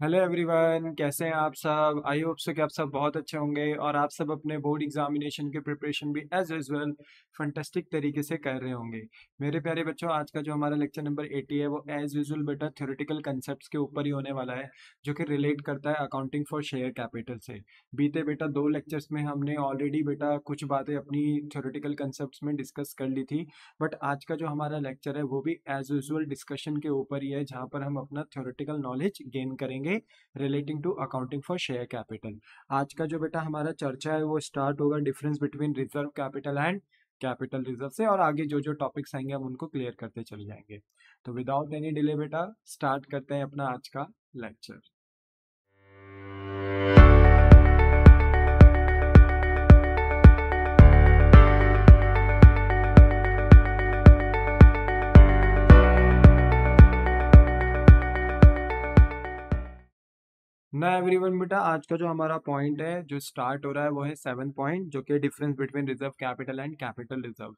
Hello everyone, कैसे हैं आप सब? आई होप सो कि आप सब बहुत अच्छे होंगे और आप सब अपने बोर्ड एग्जामिनेशन के प्रिपरेशन भी एज यूजल फंटेस्टिक तरीके से कर रहे होंगे। मेरे प्यारे बच्चों, आज का जो हमारा लेक्चर नंबर 80 है, वो एज यूजल बेटा थ्योरेटिकल कंसेप्ट के ऊपर ही होने वाला है, जो कि रिलेट करता है अकाउंटिंग फॉर शेयर कैपिटल से। बीते बेटा दो लेक्चर्स में हमने ऑलरेडी बेटा कुछ बातें अपनी थ्योरेटिकल कंसेप्ट में डिस्कस कर ली थी बट आज का जो हमारा लेक्चर है, वो भी एज यूजल डिस्कशन के ऊपर ही है, जहाँ पर हम अपना थ्योरेटिकल नॉलेज गेन करेंगे। करेंगे relating to accounting for share capital आज का जो बेटा हमारा चर्चा है, वो स्टार्ट होगा difference between reserve capital and capital reserve से और आगे जो जो टॉपिक्स आएँगे, हम उनको क्लियर करते चले जाएँगे। तो विदाउट एनी डिले बेटा स्टार्ट करते हैं अपना आज का लेक्चर ना एवरीवन बेटा, आज का जो हमारा पॉइंट है, जो स्टार्ट हो रहा है, वो है सेवन पॉइंट जो कि difference between reserve capital and capital reserve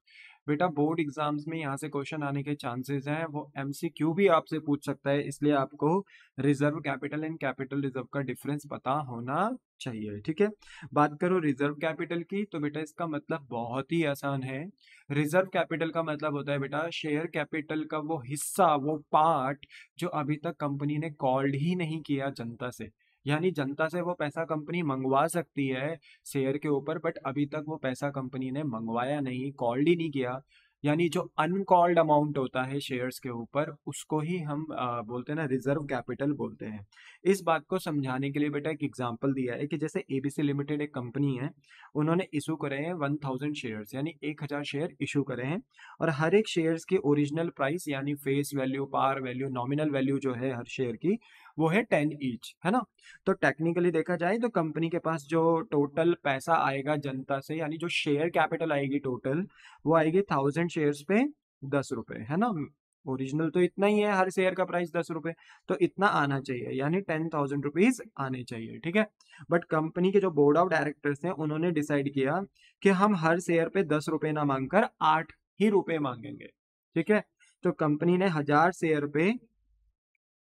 बेटा बोर्ड एग्ज़ाम्स में यहाँ से क्वेश्चन आने के चांसेस हैं, वो एमसीक्यू भी आपसे पूछ सकता है, इसलिए आपको reserve capital and capital reserve का डिफरेंस पता होना चाहिए, ठीक है? बात करो रिज़र्व कैपिटल की तो बेटा इसका मतलब बहुत ही आसान है। रिज़र्व कैपिटल का मतलब होता है बेटा, शेयर कैपिटल का वो हिस्सा, वो पार्ट जो अभी तक कंपनी ने कॉल्ड ही नहीं किया जनता से। यानी जनता से वो पैसा कंपनी मंगवा सकती है शेयर के ऊपर बट अभी तक वो पैसा कंपनी ने मंगवाया नहीं कॉल्ड ही नहीं किया। यानी जो अनकॉल्ड अमाउंट होता है शेयर्स के ऊपर उसको ही हम आ, बोलते हैं ना रिज़र्व कैपिटल बोलते हैं। इस बात को समझाने के लिए बेटा एक एग्जांपल दिया है कि जैसे एबीसी लिमिटेड एक कंपनी है उन्होंने इशू करे हैं वन थाउज़ेंड शेयर्स यानी एक हज़ार शेयर इशू करे हैं और हर एक शेयर्स की ओरिजिनल प्राइस यानी face value par value nominal value जो है हर शेयर की वो है टेन ईच है ना? तो टेक्निकली देखा जाए तो कंपनी के पास जो टोटल पैसा आएगा जनता से, यानी जो शेयर कैपिटल आएगी टोटल वो आएगी थाउज़ेंड शेयर पे दस रुपए, है ना? ओरिजिनल तो इतना ही है, हर शेयर का प्राइस दस रुपए तो इतना आना चाहिए, यानी टेन थाउज़ेंड रुपीज़ आने चाहिए, ठीक है? बट कंपनी के जो बोर्ड ऑफ़ डायरेक्टर्स हैं, उन्होंने डिसाइड किया कि हम हर शेयर पे दस रुपए ना मांगकर आठ ही रुपए मांगेंगे, ठीक है? तो कंपनी ने हज़ार शेयर पे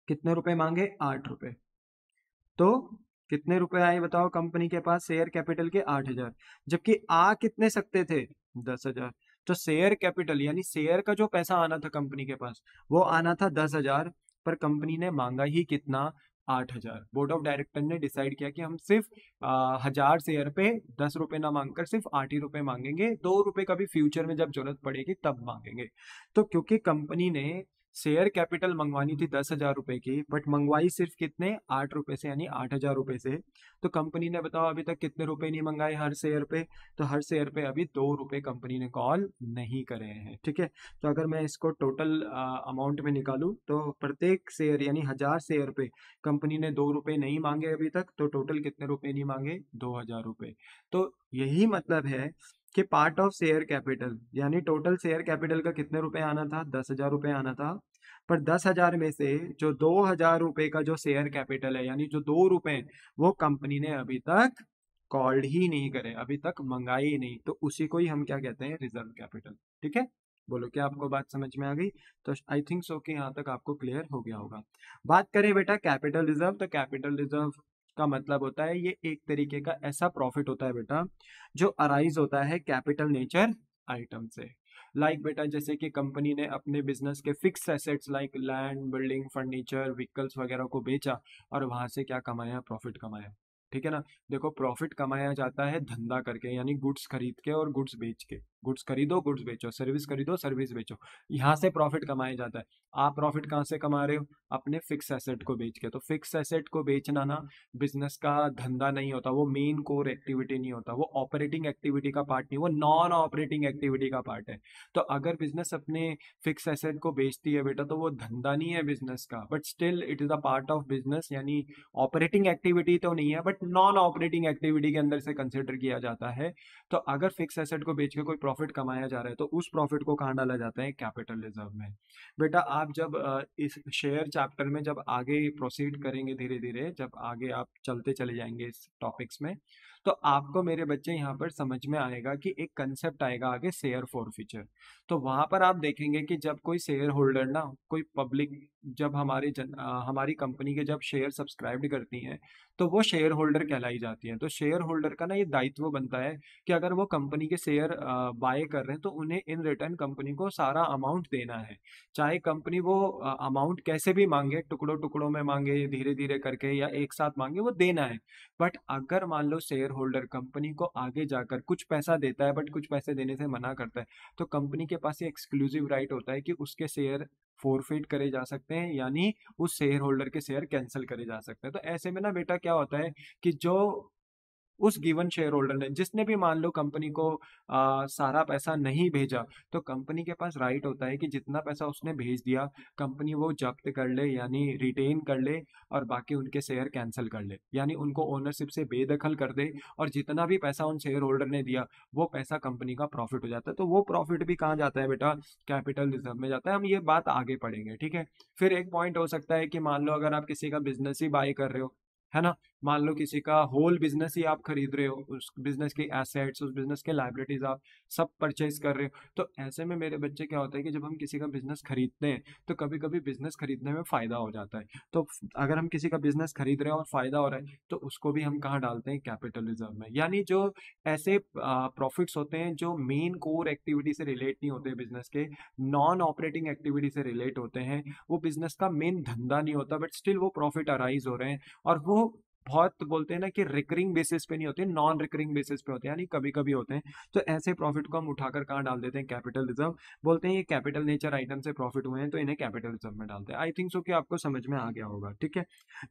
कितने रुपए मांगे? आठ रुपए। तो कितने रुपए आए बताओ कंपनी के पास? शेयर कैपिटल के आठ हज़ार। जबकि आ कितने सकते थे? दस हज़ार। तो शेयर कैपिटल यानी शेयर का जो पैसा आना था कंपनी के पास, वो आना था दस हज़ार, पर कंपनी ने मांगा ही कितना? आठ हज़ार। बोर्ड ऑफ़ डायरेक्टर ने डिसाइड किया कि हम सिर्फ़ हज़ार शेयर पे दस रुपए ना मांगकर सिर्फ़ आठ ही रुपए मांगेंगे। दो रुपए का भी फ्यूचर में जब ज़रूरत पड़ेगी तब मांगेंगे। तो क्योंकि कंपनी ने शेयर कैपिटल मंगवानी थी दस हज़ार रुपए की, बट मंगवाई सिर्फ़ कितने? आठ रुपए से, यानी आठ हज़ार रुपए से। तो कंपनी ने बताओ अभी तक कितने रुपए नहीं मंगाए हर शेयर पे? तो हर शेयर पे अभी दो रुपए कंपनी ने कॉल नहीं करे हैं, ठीक है? तो अगर मैं इसको टोटल अमाउंट में निकालू तो प्रत्येक शेयर, यानी हज़ार शेयर पे कंपनी ने दो रुपए नहीं मांगे अभी तक तो टोटल कितने रुपए नहीं मांगे? दो हज़ार रुपए। तो यही मतलब है कि पार्ट ऑफ़ शेयर कैपिटल यानी टोटल शेयर कैपिटल का कितने रुपए आना था? दस हज़ार रुपए आना था। पर दस हज़ार में से जो दो हज़ार रुपए का जो शेयर कैपिटल है, यानी जो दो रुपए वो कंपनी ने अभी तक कॉल्ड ही नहीं करे, अभी तक मंगाई ही नहीं। तो उसी को ही हम क्या कहते हैं? रिज़र्व कैपिटल ठीक है? बोलो, क्या आपको बात समझ में आ गई? तो आई थिंक सो कि यहाँ तक आपको क्लियर हो गया होगा। बात करें बेटा कैपिटल रिज़र्व तो कैपिटल रिज़र्व का मतलब होता है ये एक तरीके का ऐसा प्रॉफिट होता है बेटा, जो अराइज होता है कैपिटल नेचर आइटम से। लाइक like बेटा, जैसे कि कंपनी ने अपने बिज़नेस के fixed assets like land building furniture vehicles वगैरह को बेचा और वहाँ से क्या कमाया? प्रॉफिट कमाया। ठीक है ना? देखो प्रॉफिट कमाया जाता है धंधा करके, यानी गुड्स खरीद के और गुड्स बेच के। गुड्स खरीदो, गुड्स बेचो, सर्विस खरीदो, सर्विस बेचो। यहाँ से प्रॉफिट कमाया जाता है। आप प्रॉफिट कहाँ से कमा रहे हो? अपने फिक्स एसेट को बेच के। तो फिक्स एसेट को बेचना ना, बिज़नेस का धंधा नहीं होता, वो मेन कोर एक्टिविटी नहीं होता, वो ऑपरेटिंग एक्टिविटी का पार्ट नहीं, वो नॉन ऑपरेटिंग एक्टिविटी का पार्ट है। तो अगर बिज़नेस अपने फिक्स एसेट को बेचती है बेटा तो वो धंधा नहीं है बिज़नेस का। But still it is a part of business यानी ऑपरेटिंग एक्टिविटी तो नहीं है बट नॉन ऑपरेटिंग एक्टिविटी के अंदर से कंसिडर किया जाता है। तो अगर फिक्स एसेट को बेच के कोई प्रॉफिट कमाया जा रहा है तो उस प्रॉफिट को कहाँ डाला जाता है? कैपिटल रिज़र्व में। बेटा, आप जब इस शेयर चैप्टर में जब आगे प्रोसीड करेंगे धीरे धीरे जब आगे आप चलते चले जाएँगे इस टॉपिक्स में तो आपको मेरे बच्चे यहाँ पर समझ में आएगा कि एक कंसेप्ट आएगा आगे शेयर फॉर फ्यूचर तो वहाँ पर आप देखेंगे कि जब कोई शेयर होल्डर ना कोई पब्लिक जब हमारे जन आ, हमारी कंपनी के जब शेयर सब्सक्राइब करती हैं तो वो शेयर होल्डर कहलाई जाती है। तो शेयर होल्डर का ना ये दायित्व बनता है कि अगर वो कंपनी के शेयर बाय कर रहे हैं तो उन्हें इन रिटर्न कंपनी को सारा अमाउंट देना है। चाहे कंपनी वो अमाउंट कैसे भी मांगे टुकड़ों टुकड़ों में मांगे धीरे धीरे करके या एक साथ मांगे वो देना है। बट अगर मान लो शेयर होल्डर कंपनी को आगे जाकर कुछ पैसा देता है बट कुछ पैसे देने से मना करता है। तो कंपनी के पास ये एक्सक्लूसिव राइट होता है कि उसके शेयर फोरफिट करे जा सकते हैं, यानी उस शेयर होल्डर के शेयर कैंसिल करे जा सकते हैं। तो ऐसे में ना बेटा क्या होता है कि जो उस गिवन शेयर होल्डर ने जिसने भी मान लो कंपनी को आ, सारा पैसा नहीं भेजा तो कंपनी के पास राइट होता है कि जितना पैसा उसने भेज दिया कंपनी वो जब्त कर ले यानी रिटेन कर ले और बाकी उनके शेयर कैंसिल कर ले। यानी उनको ओनरशिप से बेदखल कर दे और जितना भी पैसा उन शेयर होल्डर ने दिया वो पैसा कंपनी का प्रॉफिट हो जाता है। तो वो प्रॉफिट भी कहाँ जाता है बेटा? कैपिटल रिज़र्व में जाता है। हम ये बात आगे पढ़ेंगे ठीक है? फिर एक पॉइंट हो सकता है कि मान लो अगर आप किसी का बिज़नेस ही बाय कर रहे हो है ना? मान लो किसी का होल बिज़नेस ही आप खरीद रहे हो, उस बिज़नेस के एसेट्स उस बिज़नेस के लाइबिलिटीज आप सब परचेज कर रहे हो। तो ऐसे में मेरे बच्चे क्या होता है कि जब हम किसी का बिज़नेस खरीदते हैं तो कभी कभी बिज़नेस खरीदने में फ़ायदा हो जाता है। तो अगर हम किसी का बिज़नेस खरीद रहे हैं और फ़ायदा हो रहा है तो उसको भी हम कहाँ डालते हैं? कैपिटल रिज़र्व में। यानी जो ऐसे प्रॉफिट्स होते हैं, जो मेन कोर एक्टिविटी से रिलेट नहीं होते बिज़नेस के नॉन ऑपरेटिंग एक्टिविटी से रिलेट होते हैं, वो बिज़नेस का मेन धंधा नहीं होता बट स्टिल वो प्रॉफिट अराइज हो रहे हैं। और वो बहुत बोलते हैं ना कि रिकरिंग बेसिस पे नहीं होते नॉन रिकरिंग बेसिस पे होते हैं, यानी कभी कभी होते हैं। तो ऐसे प्रॉफिट को हम उठाकर कहाँ डाल देते हैं? कैपिटल रिज़र्व बोलते हैं ये कैपिटल नेचर आइटम से प्रॉफिट हुए हैं तो इन्हें कैपिटल रिज़र्व में डालते हैं। आई थिंक सो कि आपको समझ में आ गया होगा, ठीक है?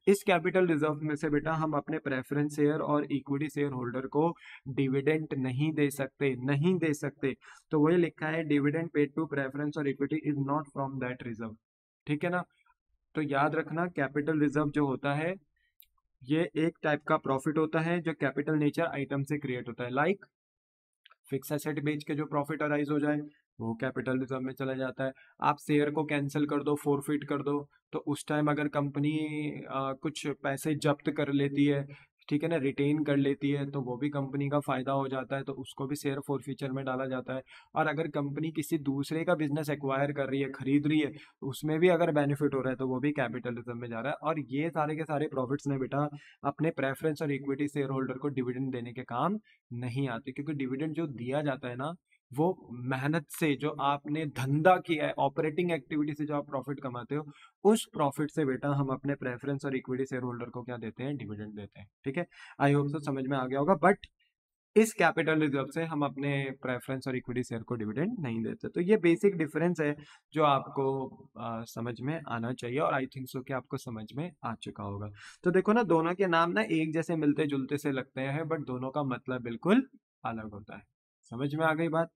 इस कैपिटल रिज़र्व में से बेटा हम अपने प्रेफरेंस शेयर और इक्विटी शेयर होल्डर को डिविडेंट नहीं दे सकते, नहीं दे सकते। तो वही लिखा है डिविडेंट पेड टू प्रेफरेंस और equity is not from that reserve ठीक है ना? तो याद रखना कैपिटल रिज़र्व जो होता है ये एक टाइप का प्रॉफिट होता है जो कैपिटल नेचर आइटम से क्रिएट होता है। लाइक फिक्स एसेट बेच के जो प्रॉफिट अराइज हो जाए, वो कैपिटल रिज़र्व में चला जाता है। आप शेयर को कैंसिल कर दो फोरफिट कर दो तो उस टाइम अगर कंपनी कुछ पैसे जब्त कर लेती है ठीक है ना रिटेन कर लेती है तो वो भी कंपनी का फ़ायदा हो जाता है तो उसको भी शेयर फोर फ्यूचर में डाला जाता है। और अगर कंपनी किसी दूसरे का बिज़नेस एक्वायर कर रही है, खरीद रही है तो उसमें भी अगर बेनिफिट हो रहा है तो वो भी कैपिटलिज्म में जा रहा है। और ये सारे के सारे प्रॉफिट्स ने बेटा, अपने प्रेफरेंस और इक्विटी शेयर होल्डर को डिविडेंड देने के काम नहीं आते, क्योंकि डिविडेंड जो दिया जाता है ना वो मेहनत से जो आपने धंधा किया है ऑपरेटिंग एक्टिविटी से जो आप प्रॉफिट कमाते हो उस प्रॉफिट से बेटा हम अपने प्रेफरेंस और इक्विटी शेयर होल्डर को क्या देते हैं? डिविडेंड देते हैं ठीक है? आई होप तो समझ में आ गया होगा बट इस कैपिटल रिज़र्व से हम अपने प्रेफरेंस और इक्विटी शेयर को डिविडेंड नहीं देते। तो ये बेसिक डिफरेंस है जो आपको आ, समझ में आना चाहिए और आई थिंक सो कि आपको समझ में आ चुका होगा। तो देखो ना दोनों के नाम ना एक जैसे मिलते जुलते से लगते हैं बट दोनों का मतलब बिल्कुल अलग होता है। समझ में आ गई बात?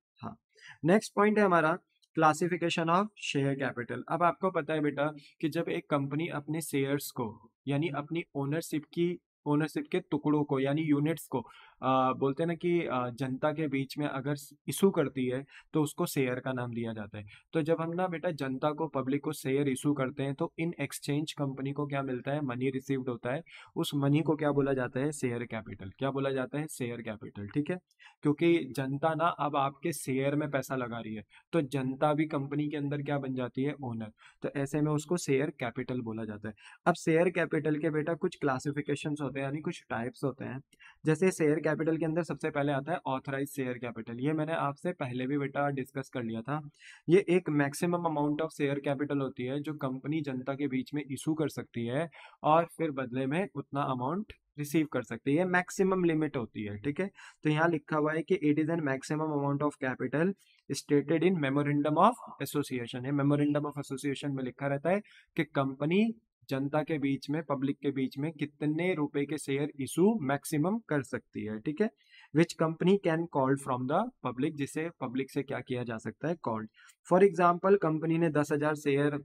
नेक्स्ट पॉइंट है हमारा क्लासिफिकेशन ऑफ़ शेयर कैपिटल अब आपको पता है बेटा कि जब एक कंपनी अपने शेयर्स को, यानी अपनी ओनरशिप की ओनरशिप के टुकड़ों को, यानी यूनिट्स को बोलते हैं ना कि जनता के बीच में अगर इशू करती है तो उसको शेयर का नाम दिया जाता है। तो जब हम ना बेटा जनता को, पब्लिक को शेयर इशू करते हैं तो इन एक्सचेंज कंपनी को क्या मिलता है? मनी रिसीव्ड होता है। उस मनी को क्या बोला जाता है? Share capital. क्या बोला जाता है? शेयर कैपिटल, ठीक है? क्योंकि जनता ना अब आपके शेयर में पैसा लगा रही है। तो जनता भी कंपनी के अंदर क्या बन जाती है? ओनर। तो ऐसे में उसको शेयर कैपिटल बोला जाता है। अब शेयर कैपिटल के बेटा कुछ क्लासिफिकेशन होते हैं, यानी कुछ टाइप्स होते हैं। जैसे शेयर कैपिटल के अंदर सबसे पहले आता है ऑथराइज शेयर कैपिटल ये मैंने आपसे पहले भी बेटा डिस्कस कर लिया था। ये एक maximum amount of share capital होती है, जो कंपनी जनता के बीच में इशू कर सकती है और फिर बदले में उतना अमाउंट रिसीव कर सकती है। मैक्सिमम लिमिट होती है, ठीक है? तो यहाँ लिखा हुआ है कि it is an maximum amount of capital stated in memorandum of association है मेमोरेंडम ऑफ़ एसोसिएशन में लिखा रहता है कि कंपनी जनता के बीच में, पब्लिक के बीच में कितने रुपए के शेयर इशू मैक्सिमम कर सकती है, ठीक है? Which company can called from the public जिसे पब्लिक से क्या किया जा सकता है? कॉल्ड फॉर एग्ज़ाम्पल कंपनी ने दस हज़ार शेयर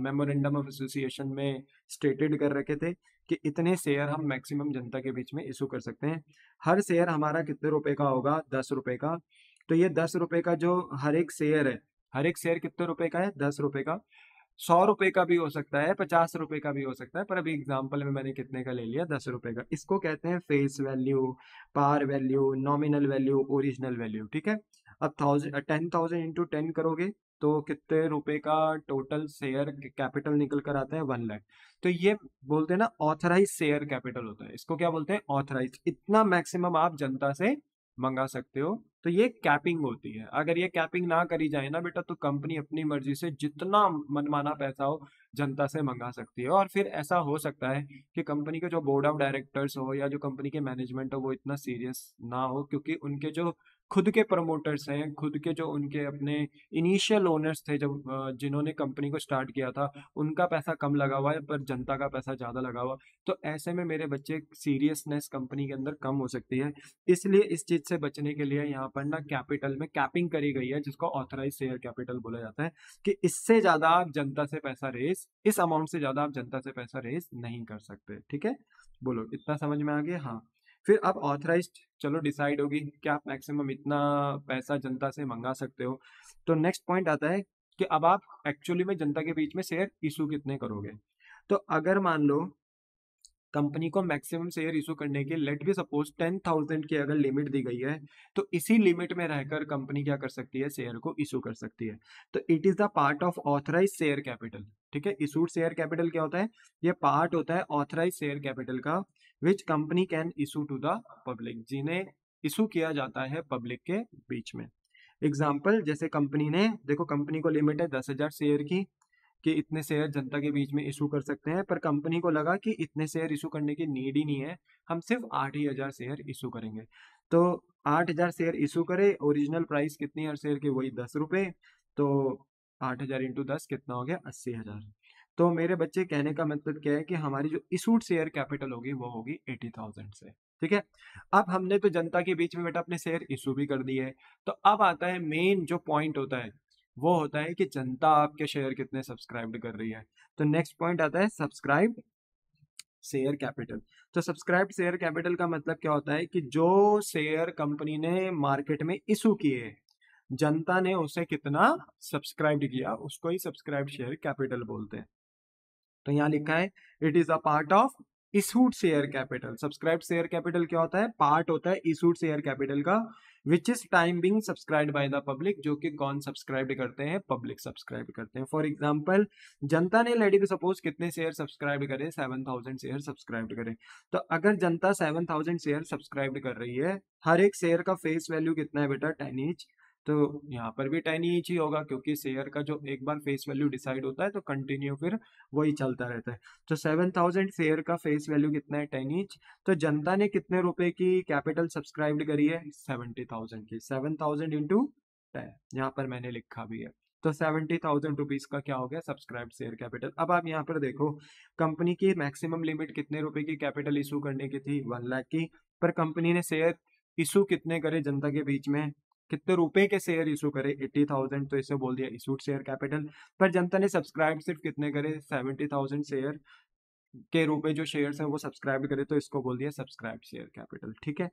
मेमोरेंडम ऑफ़ एसोसिएशन में स्टेटेड कर रखे थे कि इतने शेयर हम मैक्सिमम जनता के बीच में इशू कर सकते हैं। हर शेयर हमारा कितने रुपए का होगा? दस रुपए का। तो ये दस रुपए का जो हर एक शेयर है, हर एक शेयर कितने रुपए का है? दस रुपए का। सौ रुपए का भी हो सकता है पचास रुपए का भी हो सकता है पर अभी एग्ज़ाम्पल में मैंने कितने का ले लिया? दस रुपए का। इसको कहते हैं face value par value nominal value original value ठीक है? अब thousand ten thousand into ten करोगे तो कितने रुपए का टोटल शेयर कैपिटल निकल कर आता है? वन लाख तो ये बोलते हैं ना ऑथराइज शेयर कैपिटल होता है। इसको क्या बोलते हैं? ऑथराइज इतना मैक्सिमम आप जनता से मंगा सकते हो तो ये कैपिंग होती है। अगर ये कैपिंग ना करी जाए ना बेटा तो कंपनी अपनी मर्ज़ी से जितना मनमाना पैसा हो, जनता से मंगा सकती है। और फिर ऐसा हो सकता है कि कंपनी के जो बोर्ड ऑफ़ डायरेक्टर्स हो या जो कंपनी के मैनेजमेंट हो, वो इतना सीरियस ना हो, क्योंकि उनके जो खुद के प्रमोटर्स हैं, खुद के जो उनके अपने इनिशियल ओनर्स थे जब जिन्होंने कंपनी को स्टार्ट किया था, उनका पैसा कम लगा हुआ है, पर जनता का पैसा ज़्यादा लगा हुआ। तो ऐसे में मेरे बच्चे सीरियसनेस कंपनी के अंदर कम हो सकती है। इसलिए इस चीज़ से बचने के लिए यहाँ पर ना कैपिटल में कैपिंग करी गई है, जिसको ऑथराइज शेयर कैपिटल बोला जाता है, कि इससे ज़्यादा आप जनता से पैसा रेस इस अमाउंट से ज़्यादा आप जनता से पैसा रेस नहीं कर सकते, ठीक है? बोलो, इतना समझ में आ गया? हाँ। फिर आप ऑथराइज चलो डिसाइड होगी कि आप मैक्सिमम इतना पैसा जनता से मंगा सकते हो। तो नेक्स्ट पॉइंट आता है कि अब आप एक्चुअली में जनता के बीच में शेयर इशू कितने करोगे? तो अगर मान लो कंपनी को मैक्सिमम शेयर इशू करने की let be suppose ten thousand की अगर लिमिट दी गई है तो इसी लिमिट में रहकर कंपनी क्या कर सकती है? शेयर को इशू कर सकती है। तो it is the part of authorise share capital ठीक है? इशूड शेयर कैपिटल क्या होता है? ये पार्ट होता है ऑथराइज शेयर कैपिटल का which company can issue to the public जिन्हें इशू किया जाता है पब्लिक के बीच में। एग्ज़ाम्पल जैसे कंपनी ने, देखो कंपनी को लिमिट है दस हज़ार शेयर की, कि इतने शेयर जनता के बीच में इशू कर सकते हैं, पर कंपनी को लगा कि इतने शेयर इशू करने की नीड ही नहीं है, हम सिर्फ़ आठ ही हज़ार शेयर इशू करेंगे। तो आठ हज़ार शेयर इशू करे ओरिजिनल प्राइस कितनी हर शेयर की? वही दस रुपए तो आठ हज़ार इंटू दस कितना हो गया? अस्सी हज़ार। तो मेरे बच्चे कहने का मतलब क्या है कि हमारी जो इशूड शेयर कैपिटल होगी, वो होगी एटी थाउज़ेंड से, ठीक है? अब हमने तो जनता के बीच में बेटा अपने शेयर इशू भी कर दिए तो अब आता है मेन जो पॉइंट होता है, वो होता है कि जनता आपके शेयर कितने सब्सक्राइब कर रही है। तो नेक्स्ट पॉइंट आता है सब्सक्राइब शेयर कैपिटल। तो सब्सक्राइब शेयर कैपिटल का मतलब क्या होता है कि जो शेयर कंपनी ने मार्केट में इशू किए, जनता ने उसे कितना सब्सक्राइब किया, उसको ही सब्सक्राइब शेयर कैपिटल बोलते हैं। तो यहाँ लिखा है it is a part of issued share capital subscribe share capital क्या होता है? पार्ट होता है इशूड शेयर कैपिटल का which is time being subscribe by the public जो कि कौन सब्सक्राइब करते हैं? पब्लिक सब्सक्राइब करते हैं। फॉर एग्ज़ाम्पल जनता ने लेडी को सपोज़ कितने शेयर सब्सक्राइब करे? सेवन थाउज़ेंड शेयर सब्सक्राइब करे। तो अगर जनता सेवन थाउज़ेंड शेयर सब्सक्राइब कर रही है, हर एक शेयर का फेस वैल्यू कितना है बेटा? टेन ईच तो यहाँ पर भी ईच ही होगा, क्योंकि शेयर का जो एक बार फेस वैल्यू डिसाइड होता है तो कंटिन्यू फिर वही चलता रहता है। तो सेवन थाउज़ेंड शेयर का फेस वैल्यू कितना है, टेन ईच तो जनता ने कितने रुपए की कैपिटल सब्सक्राइब करी है? सेवेंटी थाउज़ेंड की। सेवन थाउज़ेंड इंटू टेन, यहाँ पर मैंने लिखा भी है। तो सेवेंटी थाउज़ेंड रुपीज़ का क्या हो गया? Subscribe share capital. अब आप यहाँ पर देखो, कंपनी की मैक्सिमम लिमिट कितने रुपए की कैपिटल इशू करने की थी? वन लाख की। पर कंपनी ने शेयर इशू कितने करे जनता के बीच में? कितने रुपए के शेयर इशू करे? एट्टी थाउज़ेंड तो इसे बोल दिया इशूड शेयर कैपिटल पर जनता ने सब्सक्राइब सिर्फ़ कितने करे? सेवेंटी थाउज़ेंड शेयर के रूप में जो शेयर्स हैं वो सब्सक्राइब करे तो इसको बोल दिया सब्सक्राइब शेयर कैपिटल ठीक है?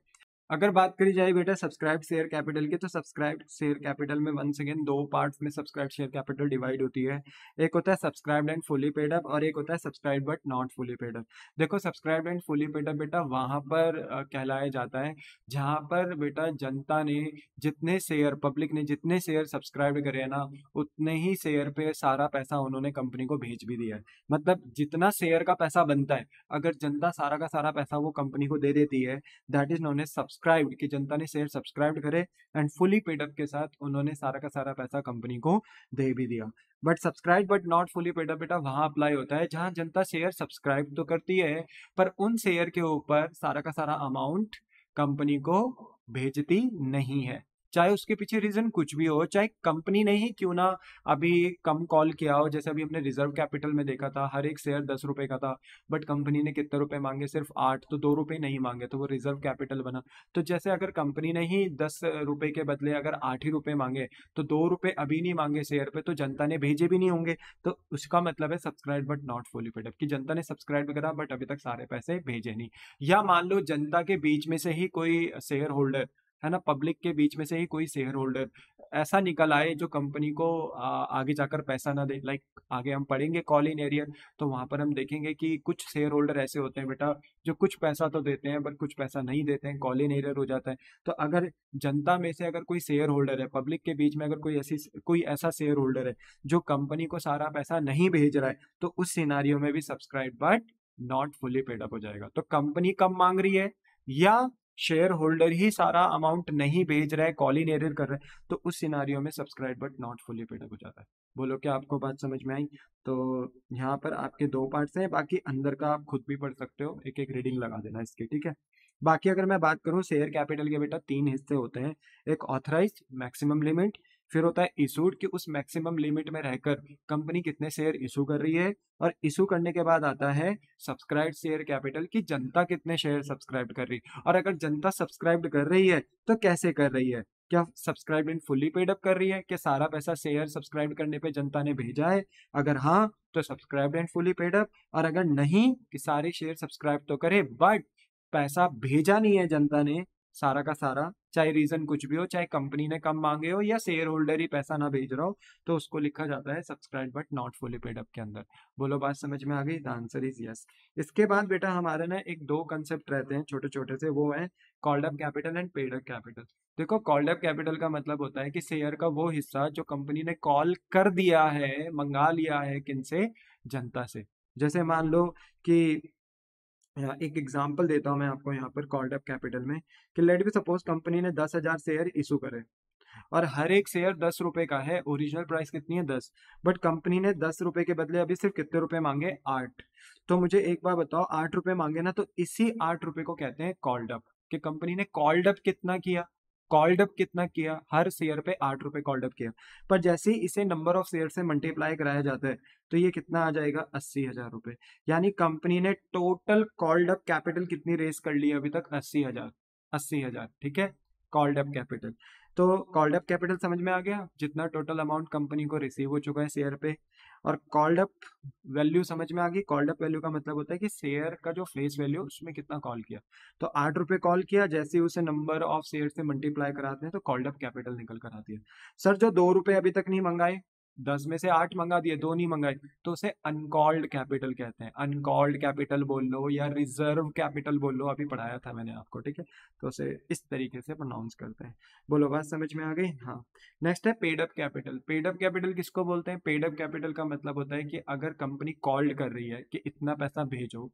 अगर बात करी जाए बेटा सब्सक्राइब शेयर कैपिटल की तो सब्सक्राइब शेयर कैपिटल में वन अगेन दो पार्ट्स में सब्सक्राइब शेयर कैपिटल डिवाइड होती है। एक होता है subscribe and fully paid up और एक होता है subscribe but not fully paid up देखो subscribe and fully paid up बेटा वहाँ पर कहलाया जाता है, जहाँ पर बेटा जनता ने जितने शेयर पब्लिक ने जितने शेयर सब्सक्राइब करे है ना, उतने ही शेयर पे सारा पैसा उन्होंने कंपनी को भेज भी दिया है। मतलब जितना शेयर का पैसा बनता है, अगर जनता सारा का सारा पैसा वो कंपनी को दे देती है that is known as subscribed कि जनता ने शेयर सब्सक्राइब करे एंड फुली पेडअप के साथ उन्होंने सारा का सारा पैसा कंपनी को दे भी दिया। But subscribe but not fully paid up बेटा, वहाँ अप्लाई होता है जहाँ जनता शेयर सब्सक्राइब तो करती है, पर उन शेयर के ऊपर सारा का सारा अमाउंट कंपनी को भेजती नहीं है। चाहे उसके पीछे रीजन कुछ भी हो, चाहे कंपनी ने ही क्यों ना अभी कम कॉल किया हो, जैसे अभी हमने रिज़र्व कैपिटल में देखा था, हर एक शेयर दस रुपए का था बट कंपनी ने कितने रुपए मांगे? सिर्फ़ आठ तो दो रुपए नहीं मांगे तो वो रिज़र्व कैपिटल बना। तो जैसे अगर कंपनी ने ही दस रुपए के बदले अगर आठ ही रुपए मांगे तो दो रुपए अभी नहीं मांगे शेयर पे तो जनता ने भेजे भी नहीं होंगे। तो उसका मतलब है subscribe but not fully paid कि जनता ने सब्सक्राइब करा बट अभी तक सारे पैसे भेजे नहीं। या मान लो जनता के बीच में से ही कोई शेयर होल्डर है ना पब्लिक के बीच में से ही कोई शेयर होल्डर ऐसा निकल आए जो कंपनी को आ, आगे जाकर पैसा ना दे। लाइक आगे हम पढ़ेंगे कॉल इन एरियर तो वहाँ पर हम देखेंगे कि कुछ शेयर होल्डर ऐसे होते हैं बेटा जो कुछ पैसा तो देते हैं बट कुछ पैसा नहीं देते हैं कॉल इन एरियर हो जाता है। तो अगर जनता में से अगर कोई शेयर होल्डर है पब्लिक के बीच में अगर कोई ऐसी कोई ऐसा शेयर होल्डर है जो कंपनी को सारा पैसा नहीं भेज रहा है तो उस सिनारियों में भी subscribe but not fully paid up हो जाएगा। तो कंपनी कम मांग रही है? या शेयर होल्डर ही सारा अमाउंट नहीं भेज रहा है एरियर कर रहे तो उस सिनारियों में subscribe but not fully paid up हो जाता है। बोलो, क्या आपको बात समझ में आई? तो यहाँ पर आपके दो पार्ट्स हैं, बाकी अंदर का आप खुद भी पढ़ सकते हो। एक एक रीडिंग लगा देना इसके, ठीक है? बाकी अगर मैं बात करूँ शेयर कैपिटल के बेटा तीन हिस्से होते हैं। एक ऑथराइज मैक्सिमम लिमिट फिर होता है इशूड कि उस मैक्सिमम लिमिट में रहकर कंपनी कितने शेयर इशू कर रही है और इशू करने के बाद आता है सब्सक्राइब शेयर कैपिटल की जनता कितने शेयर सब्सक्राइब कर रही है। और अगर जनता सब्सक्राइब कर रही है तो कैसे कर रही है? क्या subscribe in fully paid up कर रही है क्या सारा पैसा शेयर सब्सक्राइब करने पे जनता ने भेजा है? अगर हाँ तो subscribe and fully paid up. और अगर नहीं, कि सारे शेयर सब्सक्राइब तो करे, बट पैसा भेजा नहीं है जनता ने सारा का सारा, चाहे रीजन कुछ भी हो, चाहे कंपनी ने कम मांगे हो या शेयर होल्डर ही पैसा ना भेज रहा हो तो उसको लिखा जाता है subscribe but not fully paid up के अंदर। बोलो, बात समझ में आ गई? द आंसर इज़ यस इसके बाद बेटा हमारे ना एक दो कंसेप्ट रहते हैं छोटे छोटे से, वो है called up capital and paid up capital देखो कॉल्ड अप कैपिटल का मतलब होता है कि शेयर का वो हिस्सा जो कंपनी ने कॉल कर दिया है, मंगा लिया है किन से? जनता से। जैसे मान लो कि एक एग्जांपल देता हूँ मैं आपको यहाँ पर कॉल्ड अप कैपिटल में कि लेट बी सपोज़ कंपनी ने दस हज़ार शेयर इशू करे और हर एक शेयर दस रुपए का है ओरिजिनल प्राइस कितनी है? दस। बट कंपनी ने दस रुपए के बदले अभी सिर्फ़ कितने रुपए मांगे? आठ। तो मुझे एक बार बताओ, आठ रुपए मांगे ना तो इसी आठ रुपए को कहते हैं कॉल्ड अप कि कंपनी ने कॉल्ड अप कितना किया? कॉल्ड अप कितना किया? हर शेयर पे आठ रुपए कॉल्ड अप किया। पर जैसे ही इसे नंबर ऑफ़ शेयर से मल्टीप्लाई कराया जाता है तो ये कितना आ जाएगा? अस्सी हज़ार रुपए। यानी कंपनी ने टोटल कॉल्ड अप कैपिटल कितनी रेस कर ली अभी तक? अस्सी हज़ार। अस्सी हज़ार, ठीक है? कॉल्ड अप कैपिटल तो कॉल्ड अप कैपिटल समझ में आ गया? जितना टोटल अमाउंट कंपनी को रिसीव हो चुका है शेयर पे। और कॉल्ड अप वैल्यू समझ में आ गई? कॉल्ड अप वैल्यू का मतलब होता है कि शेयर का जो फेस वैल्यू उसमें कितना कॉल किया? तो आठ रुपये कॉल किया, जैसे उसे नंबर ऑफ़ शेयर से मल्टीप्लाई कराते हैं तो कॉल्ड अप कैपिटल निकल कर आती है। सर, जो दो रुपए अभी तक नहीं मंगाए दस में से आठ मंगा दिए, दो नहीं मंगाए तो उसे अनकॉल्ड कैपिटल कहते हैं। अनकॉल्ड कैपिटल बोल लो या रिज़र्व कैपिटल बोल लो, अभी पढ़ाया था मैंने आपको, ठीक है? तो उसे इस तरीके से प्रोनाउंस करते हैं। बोलो, बात समझ में आ गई? हाँ। नेक्स्ट है paid up capital paid up capital किसको बोलते हैं? पेड अप कैपिटल का मतलब होता है कि अगर कंपनी कॉल्ड कर रही है कि इतना पैसा भेजो,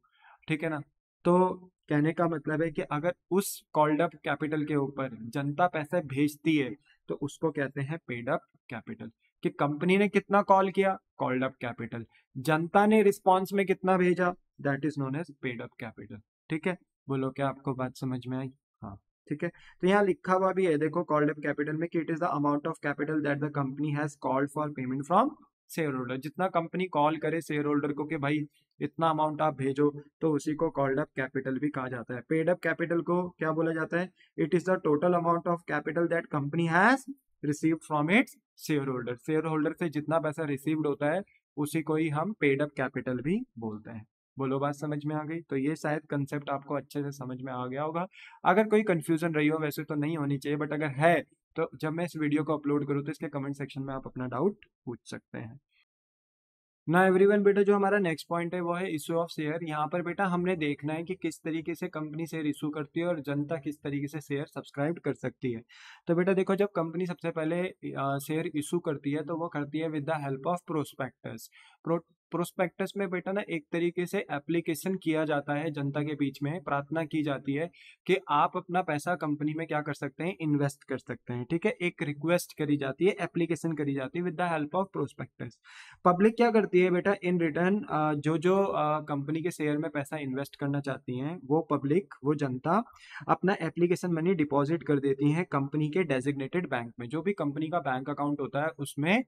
ठीक है ना? तो कहने का मतलब है कि अगर उस कॉल्ड अप कैपिटल के ऊपर जनता पैसे भेजती है तो उसको कहते हैं पेड अप कैपिटल कि कंपनी ने कितना कॉल किया? Called up capital. जनता ने रिस्पॉन्स में कितना भेजा? That is known as paid up capital. ठीक है? बोलो, क्या आपको बात समझ में आई? हाँ ठीक है? तो यहाँ लिखा हुआ भी है, देखो, कॉल्ड अप कैपिटल में कि it is the amount of capital that the company has called for payment from share holder जितना कंपनी कॉल करे शेयर होल्डर को कि भाई, इतना अमाउंट आप भेजो तो उसी को कॉल्ड अप कैपिटल भी कहा जाता है। पेड अप कैपिटल को क्या बोला जाता है? It is the total amount of capital that company has receive from its share holder share holder से जितना पैसा रिसीव्ड होता है, उसी को ही हम पेड अप कैपिटल भी बोलते हैं। बोलो, बात समझ में आ गई? तो ये शायद कंसेप्ट आपको अच्छे से समझ में आ गया होगा। अगर कोई कंफ्यूजन रही हो, वैसे तो नहीं होनी चाहिए बट अगर है तो जब मैं इस वीडियो को अपलोड करूँ तो इसके कमेंट सेक्शन में आप अपना डाउट पूछ सकते हैं। ना एवरीवन बेटा जो हमारा नेक्स्ट पॉइंट है, वो है इशू ऑफ़ शेयर यहाँ पर बेटा हमने देखना है कि किस तरीके से कंपनी शेयर इशू करती है और जनता किस तरीके से शेयर सब्सक्राइब कर सकती है। तो बेटा देखो, जब कंपनी सबसे पहले शेयर इशू करती है तो वो करती है with the help of prospectus prospectus में बेटा ना एक तरीके से एप्लीकेशन किया जाता है जनता के बीच में, प्रार्थना की जाती है कि आप अपना पैसा कंपनी में क्या कर सकते हैं इन्वेस्ट कर सकते हैं, ठीक है? एक रिक्वेस्ट करी जाती है एप्लीकेशन करी जाती है with the help of prospectus public क्या करती है बेटा? इन रिटर्न जो जो कंपनी के शेयर में पैसा इन्वेस्ट करना चाहती हैं, वो पब्लिक वो जनता अपना एप्लीकेशन मनी डिपॉजिट कर देती है कंपनी के डेजिग्नेटेड बैंक में। जो भी कंपनी का बैंक अकाउंट होता है, उसमें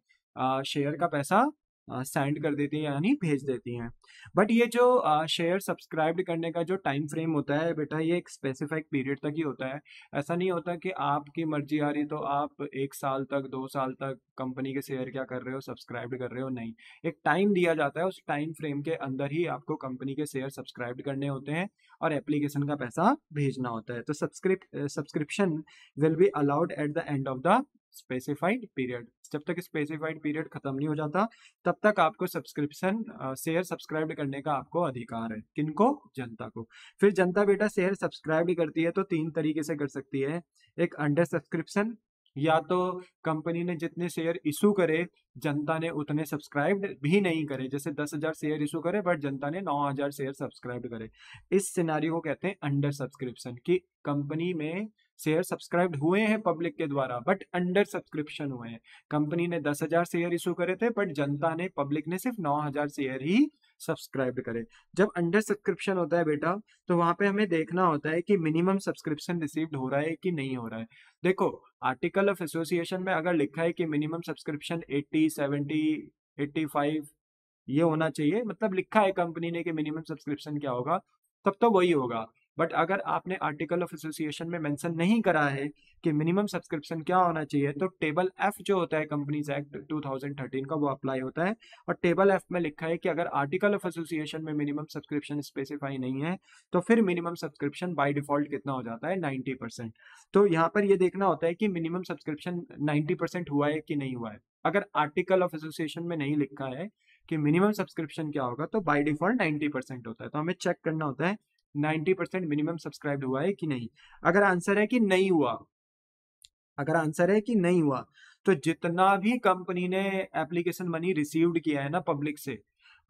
शेयर का पैसा सेंड कर देती हैं, यानी भेज देती हैं। बट ये जो शेयर सब्सक्राइब करने का जो टाइम फ्रेम होता है, बेटा, ये एक स्पेसिफिक पीरियड तक ही होता है। ऐसा नहीं होता कि आपकी मर्ज़ी आ रही तो आप एक साल तक, दो साल तक कंपनी के शेयर क्या कर रहे हो सब्सक्राइब कर रहे हो? नहीं। एक टाइम दिया जाता है, उस टाइम फ्रेम के अंदर ही आपको कंपनी के शेयर सब्सक्राइब करने होते हैं और एप्लीकेशन का पैसा भेजना होता है। तो सब्सक्रिप subscription will be allowed at the end of the specified period जब तक स्पेसिफाइड पीरियड खत्म नहीं हो जाता, तब तक आपको सब्सक्रिप्शन शेयर सब्सक्राइब करने का आपको अधिकार है, किनको? जनता को। फिर जनता बेटा शेयर सब्सक्राइब करती है तो तीन तरीके से कर सकती है। एक अंडर सब्सक्रिप्शन या तो कंपनी ने जितने शेयर इशू करे, जनता ने उतने सब्सक्राइब भी नहीं करे। जैसे दस हज़ार शेयर इशू करे बट जनता ने नौ हज़ार शेयर सब्सक्राइब करे। इस सिनारियो को कहते हैं अंडर सब्सक्रिप्शन की कंपनी में शेयर सब्सक्राइब हुए हैं पब्लिक के द्वारा, बट अंडर सब्सक्रिप्शन हुए हैं। कंपनी ने दस हज़ार शेयर इशू करे थे, बट जनता ने, पब्लिक ने सिर्फ़ नौ हज़ार शेयर ही सब्सक्राइब करे। जब अंडर सब्सक्रिप्शन होता है बेटा तो वहाँ पे हमें देखना होता है कि मिनिमम सब्सक्रिप्शन रिसीव्ड हो रहा है कि नहीं हो रहा है। देखो, आर्टिकल ऑफ़ एसोसिएशन में अगर लिखा है कि मिनिमम सब्सक्रिप्शन 80 70 85 ये होना चाहिए मतलब लिखा है कंपनी ने कि मिनिमम सब्सक्रिप्शन क्या होगा, तब तो वही होगा। बट अगर आपने आर्टिकल ऑफ़ एसोसिएशन में मेंशन नहीं करा है कि मिनिमम सब्सक्रिप्शन क्या होना चाहिए तो टेबल एफ़ जो होता है कंपनीज़ एक्ट 2013 का वो अप्लाई होता है। और टेबल एफ़ में लिखा है कि अगर आर्टिकल ऑफ़ एसोसिएशन में मिनिमम सब्सक्रिप्शन स्पेसिफाई नहीं है तो फिर मिनिमम सब्सक्रिप्शन बाय डिफ़ॉल्ट कितना हो जाता है? नाइन्टी तो यहाँ पर यह देखना होता है कि मिनिमम सब्सक्रिप्शन नाइन्टी हुआ है कि नहीं हुआ है। अगर आर्टिकल ऑफ़ एसोसिएशन में नहीं लिखा है कि मिनिमम सब्सक्रिप्शन क्या होगा तो बाय डिफ़ॉल्ट नाइन्टी परसेंट होता है। तो हमें चेक करना होता है नाइन्टी परसेंट मिनिमम सब्सक्राइब हुआ है कि नहीं? अगर आंसर है कि नहीं हुआ, अगर आंसर है कि नहीं हुआ तो जितना भी कंपनी ने एप्लीकेशन मनी रिसीव्ड किया है ना पब्लिक से,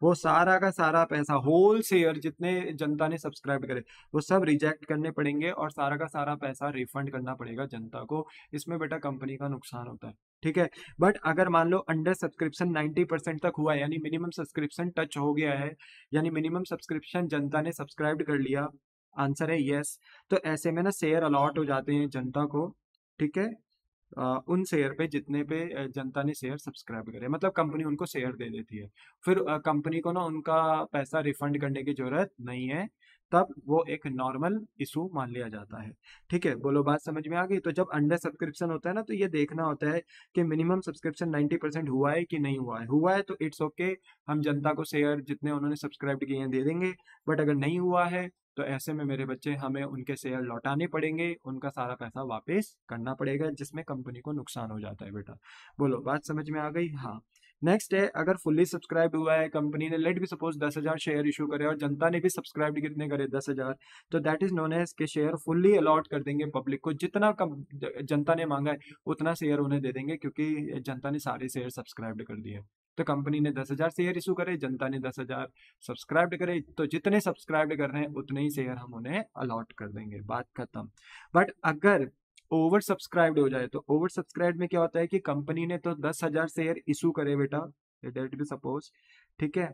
वो सारा का सारा पैसा, होल शेयर जितने जनता ने सब्सक्राइब करे, वो सब रिजेक्ट करने पड़ेंगे और सारा का सारा पैसा रिफंड करना पड़ेगा जनता को। इसमें बेटा कंपनी का नुकसान होता है। ठीक है? बट अगर मान लो अंडर सब्सक्रिप्शन 90 परसेंट तक हुआ, यानी मिनिमम सब्सक्रिप्शन टच हो गया है, यानी मिनिमम सब्सक्रिप्शन जनता ने सब्सक्राइब कर लिया आंसर है यस तो ऐसे में ना शेयर अलॉट हो जाते हैं जनता को, ठीक है? उन शेयर पे जितने पे जनता ने शेयर सब्सक्राइब करे। मतलब कंपनी उनको शेयर दे देती है। फिर कंपनी को ना उनका पैसा रिफंड करने की ज़रूरत नहीं है। तब वो एक नॉर्मल इशू मान लिया जाता है। ठीक है बोलो बात समझ में आ गई? तो जब अंडर सब्सक्रिप्शन होता है ना तो ये देखना होता है कि मिनिमम सब्सक्रिप्शन 90 परसेंट हुआ है कि नहीं हुआ है। हुआ है तो इट्स ओके okay, हम जनता को शेयर जितने उन्होंने सब्सक्राइब किए हैं दे देंगे। बट अगर नहीं हुआ है तो ऐसे में मेरे बच्चे हमें उनके शेयर लौटाने पड़ेंगे उनका सारा पैसा वापस करना पड़ेगा जिसमें कंपनी को नुकसान हो जाता है बेटा। बोलो बात समझ में आ गई? हाँ। नेक्स्ट है, अगर फुल्ली सब्सक्राइब हुआ है कंपनी ने लेट भी सपोज़ दस हज़ार शेयर इशू करे और जनता ने भी सब्सक्राइब कितने करे दस हज़ार तो दैट इज़ नोन एज के शेयर फुल्ली अलॉट कर देंगे पब्लिक को। जितना कम जनता ने मांगा है, उतना शेयर उन्हें दे देंगे क्योंकि जनता ने सारे शेयर सब्सक्राइब कर दिए। तो कंपनी ने दस हज़ार शेयर इशू करे, जनता ने दस हज़ार सब्सक्राइब करे तो जितने सब्सक्राइब कर रहे हैं, उतने ही शेयर हम उन्हें अलॉट कर देंगे। बात खत्म। बट अगर ओवर सब्सक्राइब हो जाए। तो ओवर सब्सक्राइब में क्या होता है कि कंपनी ने तो दस हज़ार शेयर इशू करे बेटा, डेट भी सपोज़, ठीक है?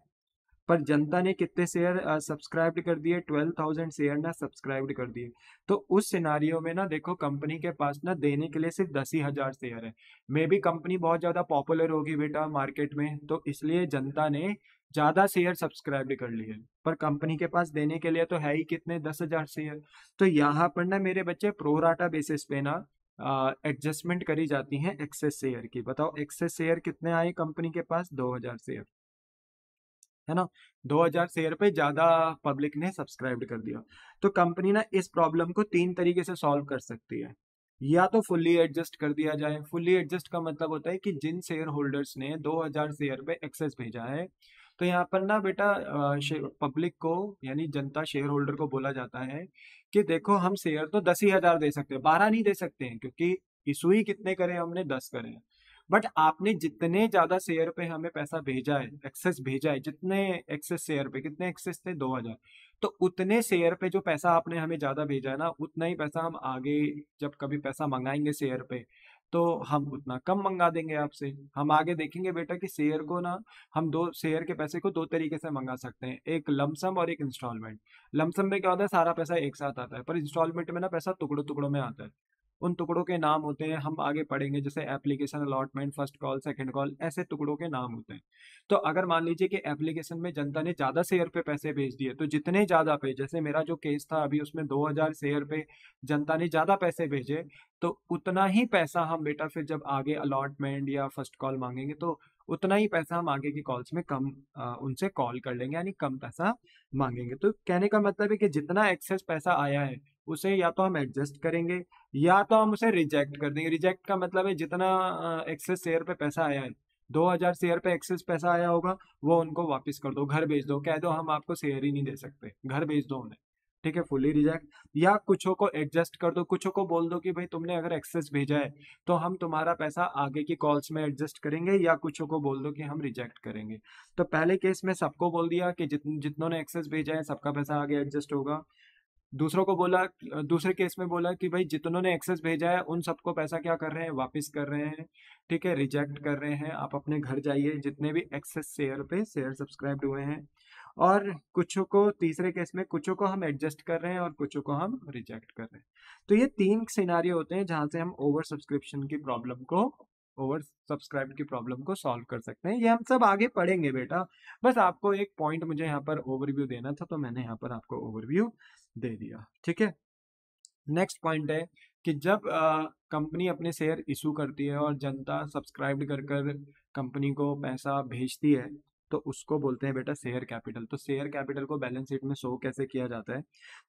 पर जनता ने कितने शेयर सब्सक्राइब कर दिए? ट्वेल्व थाउज़ेंड शेयर ना सब्सक्राइब कर दिए। तो उस सिनारियो में ना देखो, कंपनी के पास ना देने के लिए सिर्फ़ दस ही हज़ार शेयर है। मे बी कंपनी बहुत ज़्यादा पॉपुलर होगी बेटा मार्केट में तो इसलिए जनता ने ज़्यादा शेयर सब्सक्राइब कर लिए पर कंपनी के पास देने के लिए तो है ही कितने? दस हज़ार शेयर। तो यहाँ पर ना मेरे बच्चे प्रोराटा बेसिस पे ना एडजस्टमेंट करी जाती है एक्सेस शेयर की। बताओ एक्सेस शेयर कितने आए कंपनी के पास? दो हज़ार शेयर है ना? 2000 शेयर पे ज़्यादा पब्लिक ने सब्सक्राइब कर दिया। तो कंपनी ना इस प्रॉब्लम को तीन तरीके से सॉल्व कर सकती है। या तो फुल्ली एडजस्ट कर दिया जाए। फुल्ली एडजस्ट का मतलब होता है कि जिन शेयर होल्डर्स ने 2000 शेयर पे एक्सेस भेजा है तो यहाँ पर ना बेटा पब्लिक को यानी जनता शेयर होल्डर को बोला जाता है कि देखो हम शेयर तो दस ही हज़ार दे सकते हैं, बारह नहीं दे सकते हैं, क्योंकि इशू ही कितने करें हमने? दस करे। बट आपने जितने ज़्यादा शेयर पे हमें पैसा भेजा है, एक्सेस भेजा है, जितने एक्सेस शेयर पे, कितने एक्सेस थे? दो हज़ार। तो उतने शेयर पे जो पैसा आपने हमें ज़्यादा भेजा है ना, उतना ही पैसा हम आगे जब कभी पैसा मंगाएँगे शेयर पे तो हम उतना कम मंगा देंगे आपसे। हम आगे देखेंगे बेटा कि शेयर को ना, हम दो, शेयर के पैसे को दो तरीके से मंगा सकते हैं। एक लमसम और एक इंस्टॉलमेंट। लमसम में क्या होता है, सारा पैसा एक साथ आता है, पर इंस्टॉलमेंट में ना पैसा टुकड़ों टुकड़ों में आता है। उन टुकड़ों के नाम होते हैं हम आगे पढ़ेंगे जैसे application allotment first call second call ऐसे टुकड़ों के नाम होते हैं। तो अगर मान लीजिए कि एप्लीकेशन में जनता ने ज़्यादा शेयर पे पैसे भेज दिए तो जितने ज़्यादा पे जैसे मेरा जो केस था अभी उसमें 2000 शेयर पे जनता ने ज़्यादा पैसे भेजे तो उतना ही पैसा हम बेटा फिर जब आगे अलॉटमेंट या फ़र्स्ट कॉल मांगेंगे तो उतना ही पैसा हम आगे की कॉल्स में कम आ, उनसे कॉल कर लेंगे यानी कम पैसा मांगेंगे। तो कहने का मतलब है कि जितना एक्सेस पैसा आया है उसे या तो हम एडजस्ट करेंगे, या तो हम उसे रिजेक्ट कर देंगे। रिजेक्ट का मतलब है जितना एक्सेस शेयर पे पैसा आया है, दो हज़ार शेयर पे एक्सेस पैसा आया होगा, वो उनको वापस कर दो, घर भेज दो, कह दो हम आपको शेयर ही नहीं दे सकते, घर भेज दो उन्हें, ठीक है फुली रिजेक्ट या कुछों को एडजस्ट कर दो, कुछों को बोल दो कि भाई तुमने अगर एक्सेस भेजा है तो हम तुम्हारा पैसा आगे की कॉल्स में एडजस्ट करेंगे, या कुछों को बोल दो कि हम रिजेक्ट करेंगे। तो पहले केस में सबको बोल दिया कि जित, जितनों ने एक्सेस भेजा है, सबका पैसा आगे एडजस्ट होगा दूसरों को बोला, दूसरे केस में बोला कि भाई जितनों ने एक्सेस भेजा है, उन सबको पैसा क्या कर रहे हैं? वापस कर रहे हैं। ठीक है रिजेक्ट कर रहे हैं। आप अपने घर जाइए। जितने भी एक्सेस शेयर पे शेयर सब्सक्राइब हुए हैं। और कुछों को, तीसरे केस में कुछों को हम एडजस्ट कर रहे हैं और कुछों को हम रिजेक्ट कर रहे हैं। तो ये तीन सिनारियो होते हैं जहाँ से हम ओवर सब्सक्रिप्शन की प्रॉब्लम को ओवर सब्सक्राइब की प्रॉब्लम को सॉल्व कर सकते हैं। ये हम सब आगे पढ़ेंगे बेटा। बस आपको एक पॉइंट मुझे यहाँ पर ओवरव्यू देना था तो मैंने यहाँ पर आपको ओवरव्यू दे दिया, ठीक है? नेक्स्ट पॉइंट है कि जब कंपनी अपने शेयर इशू करती है और जनता सब्सक्राइब कर कर कंपनी को पैसा भेजती है तो उसको बोलते हैं, बेटा शेयर कैपिटल तो शेयर कैपिटल को बैलेंस शीट में शो कैसे किया जाता है?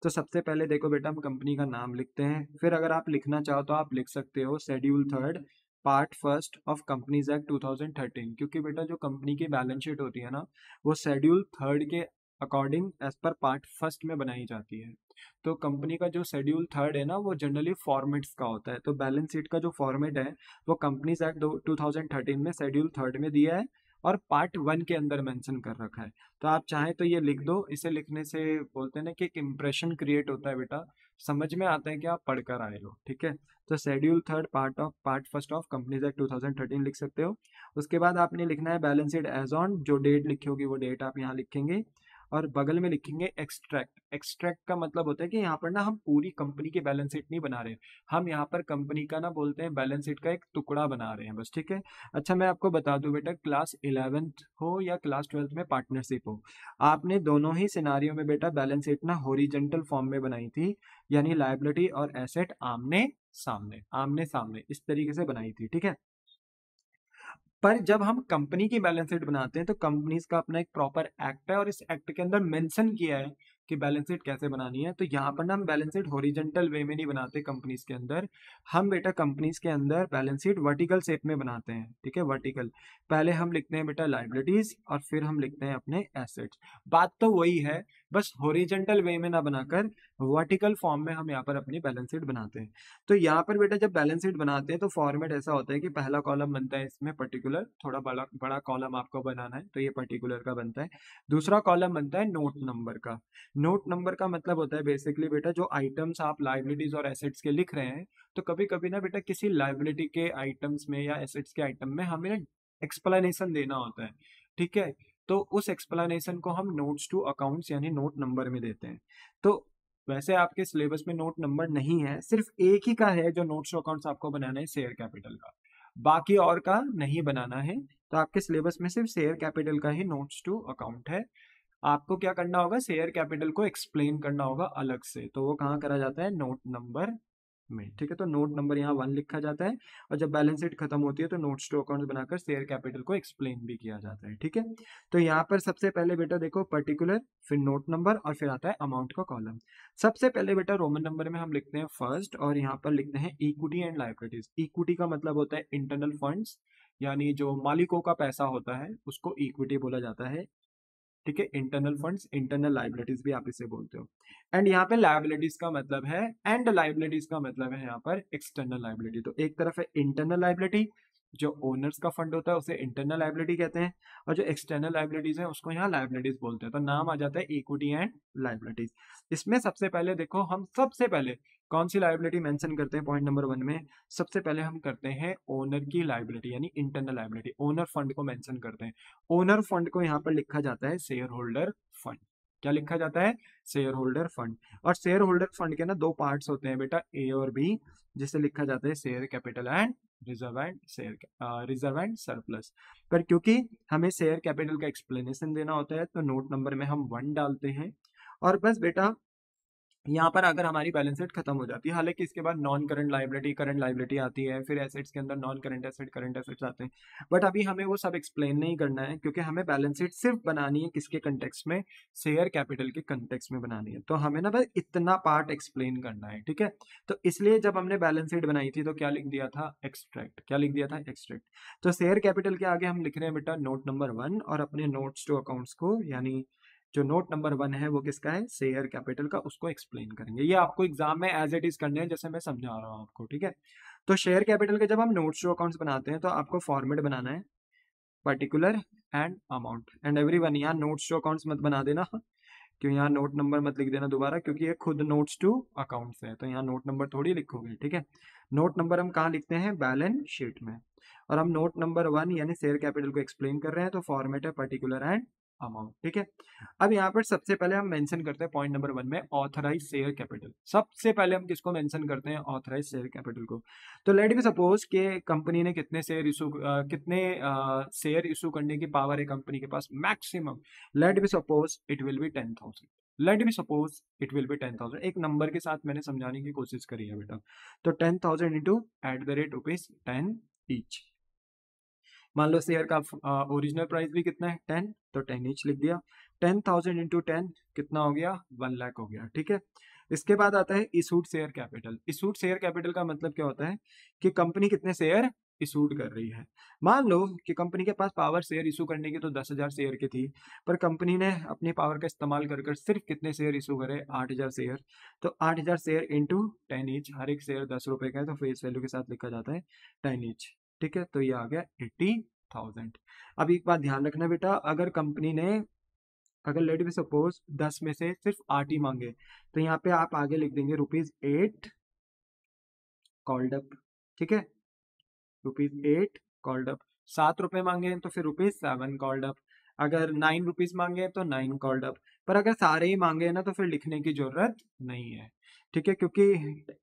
तो सबसे पहले देखो बेटा, हम कंपनी का नाम लिखते हैं। फिर अगर आप लिखना चाहो तो आप लिख सकते हो schedule third part first of companies act 2013 क्योंकि बेटा जो कंपनी की बैलेंस शीट होती है ना, वो शेड्यूल थर्ड के according as per part first में बनाई जाती है। तो कंपनी का जो शेड्यूल थर्ड है ना, वो जनरली फॉर्मेट्स का होता है। तो बैलेंस शीट का जो फॉर्मेट है, वो कंपनीज़ एक्ट 2013 में शेड्यूल थर्ड में दिया है और पार्ट वन के अंदर मेंशन कर रखा है। तो आप चाहें तो ये लिख दो, इसे लिखने से बोलते हैं ना कि एक इम्प्रेशन क्रिएट होता है बेटा, समझ में आता है कि आप पढ़कर आए हो, ठीक है? तो schedule third part of part first of companies act 2013 लिख सकते हो। उसके बाद आपने लिखना है बैलेंस शीट एज ऑन जो डेट लिखी होगी वो डेट आप यहाँ लिखेंगे। और बगल में लिखेंगे एक्सट्रैक्ट एक्सट्रैक्ट का मतलब होता है कि यहाँ पर ना हम पूरी कंपनी की बैलेंस शीट नहीं बना रहे हम यहाँ पर कंपनी का ना बोलते हैं बैलेंस शीट का एक टुकड़ा बना रहे हैं बस, ठीक है? अच्छा मैं आपको बता दूँ बेटा क्लास इलेवेंथ हो या क्लास ट्वेल्थ में पार्टनरशिप हो, आपने दोनों ही सिनारियों में बेटा बैलेंस शीट ना होरिजेंटल फॉर्म में बनाई थी, यानी लाइबिलिटी और एसेट आमने सामने आमने सामने, इस तरीके से बनाई थी, ठीक है? पर जब हम कंपनी की बैलेंस शीट बनाते हैं तो कंपनीज़ का अपना एक प्रॉपर एक्ट है और इस एक्ट के अंदर मेंशन किया है कि बैलेंस शीट कैसे बनानी है। तो यहाँ पर ना हम बैलेंस शीट होरिजेंटल वे में नहीं बनाते कंपनीज़ के अंदर। हम बेटा कंपनीज़ के अंदर बैलेंस शीट वर्टिकल शेप में बनाते हैं, ठीक है? वर्टिकल। पहले हम लिखते हैं बेटा लाइबिलिटीज और फिर हम लिखते हैं अपने एसेट्स। बात तो वही है बस होरिजेंटल वे में ना बनाकर वर्टिकल फॉर्म में हम यहाँ पर अपनी बैलेंस शीट बनाते हैं। तो यहाँ पर बेटा जब बैलेंस शीट बनाते हैं तो फॉर्मेट ऐसा होता है कि पहला कॉलम बनता है इसमें पर्टिकुलर थोड़ा बड़ा बड़ा कॉलम आपको बनाना है तो ये पर्टिकुलर का बनता है। दूसरा कॉलम बनता है नोट नंबर का। नोट नंबर का मतलब होता है बेसिकली बेटा जो आइटम्स आप लाइबिलिटीज और एसेट्स के लिख रहे हैं तो कभी कभी ना बेटा किसी लाइबिलिटी के आइटम्स में या एसेट्स के आइटम में हमें एक्सप्लेनेशन देना होता है। ठीक है? तो उस एक्सप्लेनेशन को हम नोट्स टू अकाउंट्स यानी नोट नंबर में देते हैं। तो वैसे आपके सिलेबस में नोट नंबर नहीं है, सिर्फ़ एक ही का है जो नोट्स टू अकाउंट्स आपको बनाना है शेयर कैपिटल का। बाकी और का नहीं बनाना है तो आपके सिलेबस में सिर्फ़ शेयर कैपिटल का ही नोट्स टू अकाउंट है। आपको क्या करना होगा शेयर कैपिटल को एक्सप्लेन करना होगा अलग से तो वो कहाँ करा जाता है? नोट नंबर में, ठीक है? तो नोट नंबर यहाँ वन लिखा जाता है और जब बैलेंस शीट खत्म होती है तो नोट्स टू अकाउंट बनाकर शेयर कैपिटल को एक्सप्लेन भी किया जाता है, ठीक है? तो यहाँ पर सबसे पहले बेटा देखो पर्टिकुलर, फिर नोट नंबर और फिर आता है अमाउंट का कॉलम। सबसे पहले बेटा रोमन नंबर में हम लिखते हैं फ़र्स्ट और यहाँ पर लिखते हैं इक्विटी एंड लाइबिलिटीज। इक्विटी का मतलब होता है इंटरनल फंड्स, यानी जो मालिकों का पैसा होता है, उसको इक्विटी बोला जाता है। ठीक है इंटरनल फंड्स इंटरनल लाइबिलिटीज भी आप इसे बोलते हो। एंड यहाँ पे लाइबिलिटीज का मतलब है एंड लाइबिलिटीज का मतलब है यहाँ पर एक्सटर्नल लाइबिलिटी तो एक तरफ़ है इंटरनल लाइबिलिटी जो ओनर्स का फंड होता है, उसे इंटरनल लाइबिलिटी कहते हैं और जो एक्सटर्नल लाइबिलिटीज है, उसको यहाँ लाइबिलिटीज बोलते हैं। तो नाम आ जाता है इक्विटी एंड लाइबिलिटीज इसमें सबसे पहले देखो, हम सबसे पहले कौन सी लाइबिलिटी मेंशन करते हैं पॉइंट नंबर वन में? सबसे पहले हम करते हैं ओनर की लाइबिलिटी यानी इंटरनल लाइबिलिटी ओनर फंड को मेंशन करते हैं। ओनर फंड को यहाँ पर लिखा जाता है शेयर होल्डर फंड क्या लिखा जाता है? शेयर होल्डर फंड और शेयर होल्डर फंड के ना दो पार्ट्स होते हैं बेटा ए और बी जिसे लिखा जाता है share capital and reserve and share reserve and surplus पर क्योंकि हमें शेयर कैपिटल का एक्सप्लेनेशन देना होता है तो नोट नंबर में हम वन डालते हैं। और बस बेटा यहाँ पर अगर हमारी बैलेंस शीट खत्म हो जाती है, हालाँकि इसके बाद non current liability current liability आती है, फिर एसेट्स के अंदर non current asset current assets आते हैं। बट अभी हमें वो सब एक्सप्लेन नहीं करना है, क्योंकि हमें बैलेंस शीट सिर्फ़ बनानी है किसके कंटेक्स में? शेयर कैपिटल के कंटेक्स में बनानी है। तो हमें ना बस इतना पार्ट एक्सप्लेन करना है, ठीक है? तो इसलिए जब हमने बैलेंस शीट बनाई थी तो क्या लिख दिया था? एक्सट्रैक्ट क्या लिख दिया था? एक्सट्रैक्ट तो शेयर कैपिटल के आगे हम लिख रहे हैं बेटा नोट नंबर वन और अपने नोट्स टू अकाउंट्स को, यानी जो नोट नंबर वन है, वो किसका है? शेयर कैपिटल का, उसको एक्सप्लेन करेंगे। ये आपको एग्ज़ाम में एज इट इज़ करने हैं, जैसे मैं समझा रहा हूँ आपको, ठीक है? तो शेयर कैपिटल के जब हम नोट्स टू अकाउंट्स बनाते हैं तो आपको फॉर्मेट बनाना है particular and amount and every one यहाँ नोट्स टू अकाउंट्स मत बना देना, क्यों यहाँ नोट नंबर मत लिख देना दोबारा, क्योंकि ये खुद नोट्स टू अकाउंट्स है तो यहाँ नोट नंबर थोड़ी लिखोगे, ठीक है? नोट नंबर हम कहाँ लिखते हैं? बैलेंस शीट में। और हम नोट नंबर वन यानी शेयर कैपिटल को एक्सप्लेन कर रहे हैं तो फॉर्मेट है पर्टिकुलर एंड अमाउंट ठीक है? अब यहाँ पर सबसे पहले हम मेंशन करते हैं पॉइंट नंबर वन में ऑथराइज शेयर कैपिटल सबसे पहले हम किसको मेंशन करते हैं? ऑथराइज शेयर कैपिटल को. तो लेट बी सपोज़ कि कंपनी ने कितने शेयर इशू कितने शेयर इशू करने की पावर है कंपनी के पास? Maximum let be suppose it will be ten let be suppose it will be ten thousand एक नंबर के साथ मैंने समझाने की कोशिश करी है बेटा. तो ten thousand into at the rate rupees ten each मान लो शेयर का ओरिजिनल प्राइस भी कितना है? टेन तो टेन इंच लिख दिया। टेन थाउज़ेंड इंटू टेन कितना हो गया? वन लाख हो गया, ठीक है? इसके बाद आता है issued share capital issued share capital का मतलब क्या होता है? कि कंपनी कितने शेयर इशूड कर रही है। मान लो कि कंपनी के पास पावर शेयर इशू करने की तो दस हज़ार शेयर की थी, पर कंपनी ने अपनी पावर का इस्तेमाल कर कर सिर्फ़ कितने शेयर इशू करे? आठ हज़ार शेयर तो आठ हज़ार शेयर इंटू टेन इंच हर एक शेयर दस रुपए का है तो फेस वैल्यू के साथ लिखा जाता है टेन इंच ठीक है तो ये आ गया एट्टी थाउज़ेंड अब एक बात ध्यान रखना बेटा, अगर कंपनी ने, अगर लेट बी सपोज़ दस में से सिर्फ़ आठ ही मांगे तो यहाँ पे आप आगे लिख देंगे रुपीज़ एट कॉल्ड अप ठीक है? रुपीज़ एट कॉल्ड अप सात रुपए मांगे तो फिर रुपीज़ सेवन कॉल्ड अप अगर नाइन रुपीज़ मांगे तो नाइन कॉल्ड अप पर अगर सारे ही मांगे ना तो फिर लिखने की ज़रूरत नहीं है, ठीक है? क्योंकि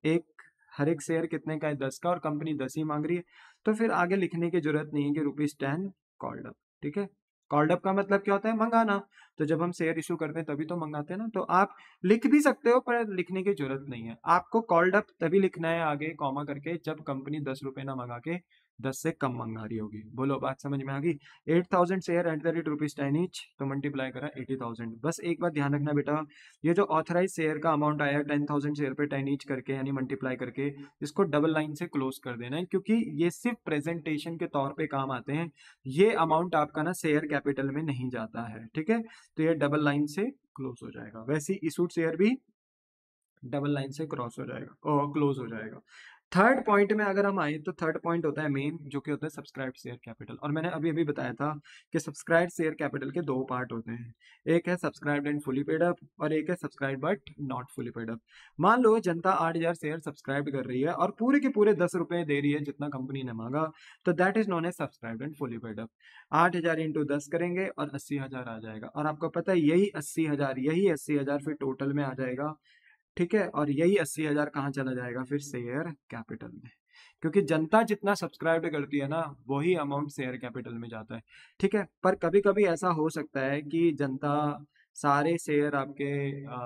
एक हर एक शेयर कितने का है? दस का और कंपनी दस ही मांग रही है। तो फिर आगे लिखने की ज़रूरत नहीं है कि रुपीज़ टेन कॉल्ड अप ठीक है? कॉल्ड अप का मतलब क्या होता है? मंगाना। तो जब हम शेयर इशू करते हैं, तभी तो मंगाते हैं ना? तो आप लिख भी सकते हो, पर लिखने की ज़रूरत नहीं है। आपको कॉल्ड अप तभी लिखना है आगे कॉमा करके, जब कंपनी दस रुपए ना मंगा के दस से कम मंगा रही होगी। बोलो बात समझ में आ गई? Eight thousand share at the rate rupees ten each तो मल्टीप्लाई करा एटी थाउज़ेंड। बस एक बात ध्यान रखना बेटा, ये जो ऑथराइज शेयर का अमाउंट आया टेन थाउज़ेंड शेयर पे टेन ईच करके, यानी मल्टीप्लाई करके, इसको डबल लाइन से क्लोज कर देना है, क्योंकि ये सिर्फ़ प्रेजेंटेशन के तौर पर काम आते हैं। ये अमाउंट आपका ना शेयर कैपिटल में नहीं जाता है, ठीक है? तो ये डबल लाइन से क्लोज हो जाएगा। वैसे इशूड शेयर भी डबल लाइन से क्रॉस हो जाएगा और क्लोज हो जाएगा। थर्ड पॉइंट में अगर हम आए तो थर्ड पॉइंट होता है मेन जो कि होता है सब्सक्राइब शेयर कैपिटल और मैंने अभी अभी बताया था कि सब्सक्राइब शेयर कैपिटल के दो पार्ट होते हैं। एक है subscribe and fully paid up और एक है subscribe but not fully paid up मान लो जनता आठ हज़ार शेयर सब्सक्राइब कर रही है और पूरे के पूरे दस रुपए दे रही है जितना कंपनी ने मांगा तो that is known as subscribe and fully paid up आठ हज़ार इंटू दस करेंगे और अस्सी हज़ार आ जाएगा। और आपको पता है, यही अस्सी हज़ार, यही अस्सी हज़ार फिर टोटल में आ जाएगा। ठीक है? और यही अस्सी हज़ार कहाँ चला जाएगा फिर शेयर कैपिटल में? क्योंकि जनता जितना सब्सक्राइब करती है ना वही अमाउंट शेयर कैपिटल में जाता है। ठीक है? पर कभी कभी ऐसा हो सकता है कि जनता सारे शेयर आपके आ,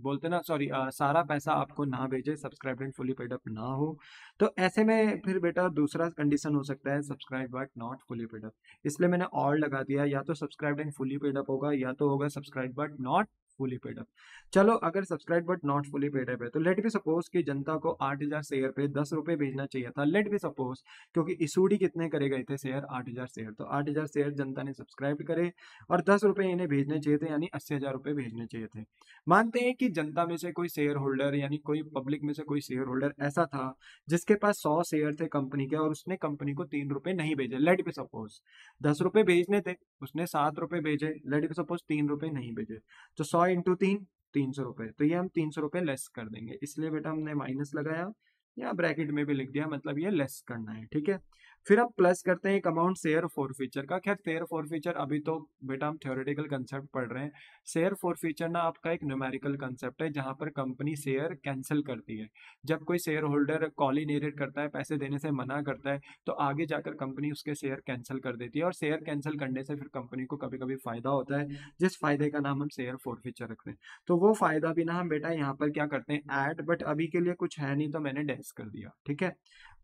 बोलते ना सॉरी सारा पैसा आपको ना भेजे subscribe and fully paid up ना हो तो ऐसे में फिर बेटा दूसरा कंडीशन हो सकता है subscribe but not fully paid up इसलिए मैंने और लगा दिया या तो subscribe and fully paid up होगा या तो होगा subscribe but not fully paid up चलो, अगर subscribe but not fully paid up है तो लेट बी सपोज़ कि जनता को आठ हज़ार शेयर पे दस रुपए भेजना चाहिए था। लेट बी सपोज़ क्योंकि इसूडी कितने करे गए थे शेयर आठ हज़ार शेयर तो आठ हज़ार शेयर जनता ने सब्सक्राइब करे और दस रुपए इन्हें भेजने चाहिए थे, यानी अस्सी हज़ार रुपए भेजने चाहिए थे। मानते हैं कि जनता में से कोई शेयर होल्डर यानी कोई पब्लिक में से कोई शेयर होल्डर ऐसा था, जिसके पास सौ शेयर थे कंपनी के और उसने कंपनी को तीन रुपए नहीं भेजे। लेट बी सपोज़ दस रुपए भेजने थे, उसने सात रुपए भेजे। लेट बी सपोज़ तीन रुपए नहीं भेजे। तो सौ इंटू तीन तीन सौ रुपए। तो ये हम तीन सौ रुपए लेस कर देंगे। इसलिए बेटा हमने माइनस लगाया या ब्रैकेट में भी लिख दिया मतलब ये लेस करना है, ठीक है? फिर अब प्लस करते हैं एक अमाउंट शेयर फॉर फीचर का। खैर शेयर फॉर फीचर अभी तो बेटा हम थ्योरेटिकल कंसेप्ट पढ़ रहे हैं। शेयर फॉर फीचर ना आपका एक न्यूमेरिकल कंसेप्ट है, जहाँ पर कंपनी शेयर कैंसिल करती है। जब कोई शेयर होल्डर कॉल इनेरेट करता है, पैसे देने से मना करता है तो आगे जाकर कंपनी उसके शेयर कैंसिल कर देती है। और शेयर कैंसिल करने से फिर कंपनी को कभी कभी फ़ायदा होता है, जिस फ़ायदे का नाम हम शेयर फॉर फीचर रखते हैं। तो वो फ़ायदा भी ना हम बेटा यहाँ पर क्या करते हैं ऐड बट अभी के लिए कुछ है नहीं तो मैंने डैश कर दिया, ठीक है?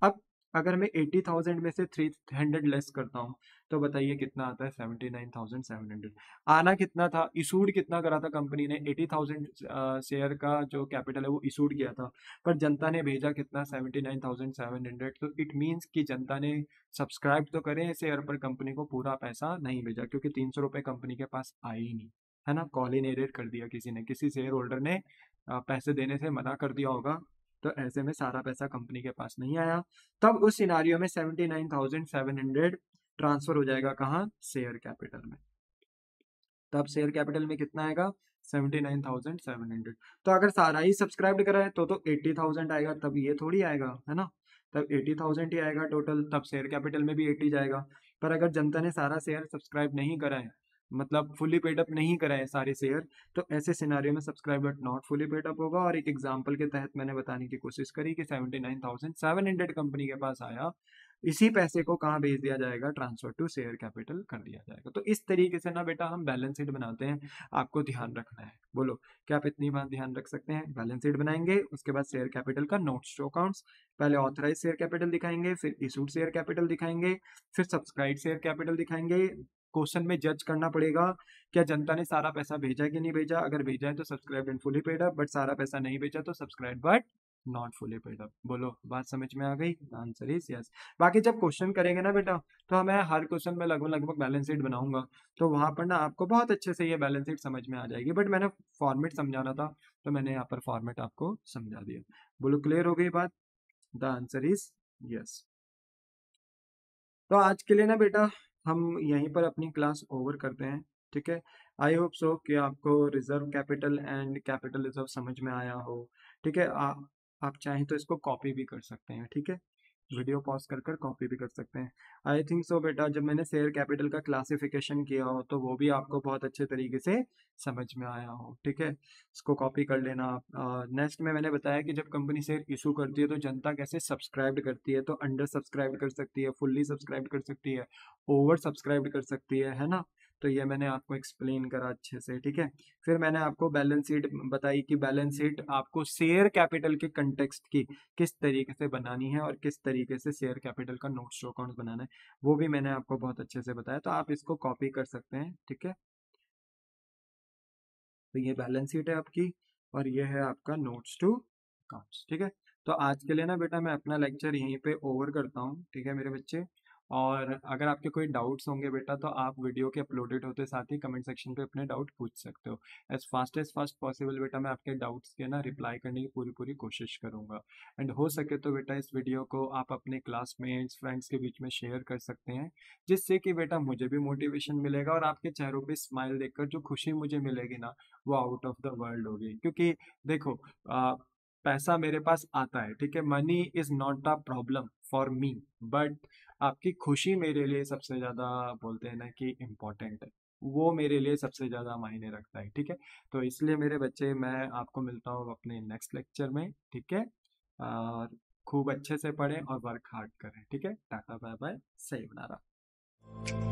अब अगर मैं एट्टी थाउज़ेंड में से थ्री हंड्रेड लेस करता हूँ तो बताइए कितना आता है? Seventy nine thousand seven hundred. आना कितना था? इशूड कितना करा था कंपनी ने? एटी थाउज़ेंड शेयर का जो कैपिटल है वो इशूड किया था, पर जनता ने भेजा कितना? Seventy nine thousand seven hundred. तो इट मीन्स कि जनता ने सब्सक्राइब तो करे शेयर पर, कंपनी को पूरा पैसा नहीं भेजा, क्योंकि तीन सौ रुपये कंपनी के पास आए ही नहीं, है ना? कॉल इन कर दिया किसी ने, किसी शेयर होल्डर ने पैसे देने से मना कर दिया होगा। तो ऐसे में सारा पैसा कंपनी के पास नहीं आया। तब उस सिनारियो में seventy nine thousand seven hundred transfer हो जाएगा कहाँ? शेयर कैपिटल में। तब शेयर कैपिटल में कितना आएगा? Seventy nine thousand seven hundred. तो अगर सारा ही सब्सक्राइब करा है तो तो एट्टी थाउज़ेंड आएगा, तब ये थोड़ी आएगा, है ना? तब एटी थाउज़ेंड ही आएगा टोटल, तब शेयर कैपिटल में भी एटी जाएगा। पर अगर जनता ने सारा शेयर सब्सक्राइब नहीं करा है मतलब फुली पेड अप नहीं कराए सारे शेयर तो ऐसे सिनारियों में subscriber not fully paid up होगा और एक एग्जांपल के तहत मैंने बताने की कोशिश करी कि seventy nine thousand seven hundred company के पास आया। इसी पैसे को कहाँ भेज दिया जाएगा? ट्रांसफ़र टू शेयर कैपिटल कर दिया जाएगा। तो इस तरीके से ना बेटा हम बैलेंस शीट बनाते हैं। आपको ध्यान रखना है। बोलो, क्या आप इतनी बात ध्यान रख सकते हैं? बैलेंस शीट बनाएँगे, उसके बाद शेयर कैपिटल का नोट्स टू अकाउंट्स पहले ऑथराइज शेयर कैपिटल दिखाएँगे, फिर इशूड शेयर कैपिटल दिखाएँगे, फिर सब्सक्राइब शेयर कैपिटल दिखाएँगे। क्वेश्चन में जज करना पड़ेगा, क्या जनता ने सारा पैसा भेजा कि नहीं भेजा? अगर भेजा है तो subscribe and fully paid up but सारा पैसा नहीं भेजा तो subscribe but not fully paid up बोलो, बात समझ में आ गई? आंसर इज़ यस बाकी जब क्वेश्चन करेंगे ना बेटा तो मैं हर क्वेश्चन में लगभग लगभग बैलेंस शीट बनाऊँगा। तो वहाँ पर ना आपको बहुत अच्छे से ये बैलेंस शीट समझ में आ जाएगी बट मैंने फॉर्मेट समझाना था तो मैंने यहाँ पर फॉर्मेट आपको समझा दिया। बोलो क्लियर हो गई बात? द आंसर इज़ यस तो आज के लिए ना बेटा हम यहीं पर अपनी क्लास ओवर करते हैं, ठीक है? आई होप सो कि आपको reserve capital and capital reserve समझ में आया हो, ठीक है? आप चाहें तो इसको कॉपी भी कर सकते हैं, ठीक है? वीडियो पॉज कर कर कॉपी भी कर सकते हैं। आई थिंक सो बेटा, जब मैंने शेयर कैपिटल का क्लासिफिकेशन किया हो तो वो भी आपको बहुत अच्छे तरीके से समझ में आया हो, ठीक है? इसको कॉपी कर लेना आप। नेक्स्ट में मैंने बताया कि जब कंपनी शेयर इशू करती है तो जनता कैसे सब्सक्राइब करती है तो अंडर सब्सक्राइब कर सकती है फुल्ली सब्सक्राइब कर सकती है ओवर सब्सक्राइब कर सकती है है ना? तो ये मैंने आपको एक्सप्लेन करा अच्छे से, ठीक है? फिर मैंने आपको बैलेंस शीट बताई कि बैलेंस शीट आपको शेयर कैपिटल के कंटेक्स्ट की किस तरीके से बनानी है और किस तरीके से शेयर कैपिटल का नोट शो अकाउंट बनाना है, वो भी मैंने आपको बहुत अच्छे से बताया। तो आप इसको कॉपी कर सकते हैं, ठीक है? तो ये बैलेंस शीट है आपकी और ये है आपका नोट्स टू अकाउंट्स ठीक है? तो आज के लिए ना बेटा मैं अपना लेक्चर यहीं पे ओवर करता हूँ, ठीक है मेरे बच्चे? और अगर आपके कोई डाउट्स होंगे बेटा तो आप वीडियो के अपलोडेड होते साथ ही कमेंट सेक्शन पे अपने डाउट पूछ सकते हो। As fast as fast possible बेटा मैं आपके डाउट्स के ना रिप्लाई करने की पूरी पूरी कोशिश करूँगा। एंड हो सके तो बेटा इस वीडियो को आप अपने क्लासमेट्स फ्रेंड्स के बीच में शेयर कर सकते हैं जिससे कि बेटा मुझे भी मोटिवेशन मिलेगा और आपके चेहरों पर स्माइल देखकर जो खुशी मुझे मिलेगी ना वो आउट ऑफ़ द वर्ल्ड होगी। क्योंकि देखो आ, पैसा मेरे पास आता है ठीक है? Money is not a problem for me but आपकी खुशी मेरे लिए सबसे ज़्यादा बोलते हैं ना कि इम्पोर्टेंट है। वो मेरे लिए सबसे ज़्यादा मायने रखता है, ठीक है? तो इसलिए मेरे बच्चे, मैं आपको मिलता हूँ अपने नेक्स्ट लेक्चर में, ठीक है? और खूब अच्छे से पढ़ें और वर्क हार्ड करें, ठीक है? टाटा बाय बाय सही बना रहा।